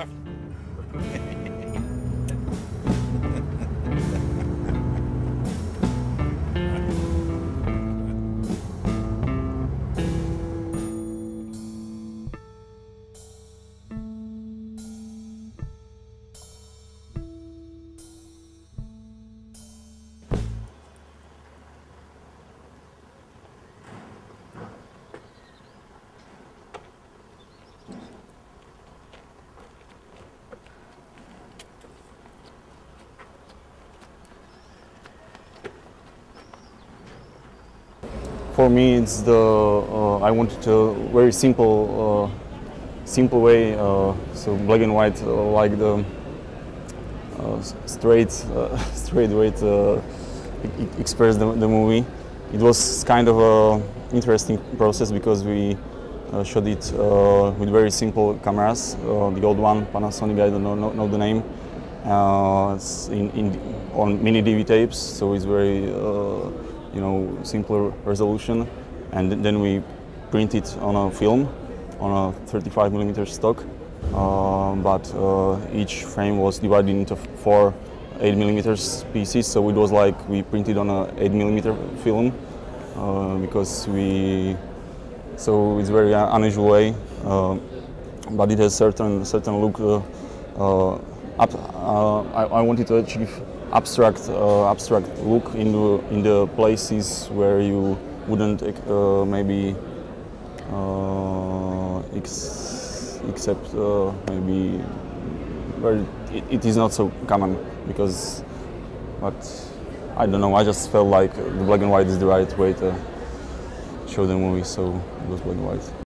ハハハハ。For me, it's the uh, I wanted a very simple, uh, simple way. Uh, so black and white, uh, like the uh, straight, uh, straight way to express the, the movie. It was kind of a interesting process because we shot it with very simple cameras. The old one, Panasonic, I don't know, know, know the name. It's in, in on mini DV tapes, so it's very you know simpler resolution. And then we print it on a film, on a 35 millimeter stock. Uh, but uh, each frame was divided into four 8 millimeters pieces, so it was like we printed on a 8 millimeter film uh, because we so it's very unusual way, uh, but it has certain certain look. Uh, uh, up, uh, I, I wanted to achieve abstract uh, abstract look in the in the places where you wouldn't uh, maybe uh, ex- accept uh, maybe where it, it is not so common because but I don't know I just felt like the black and white is the right way to show the movie so it was black and white.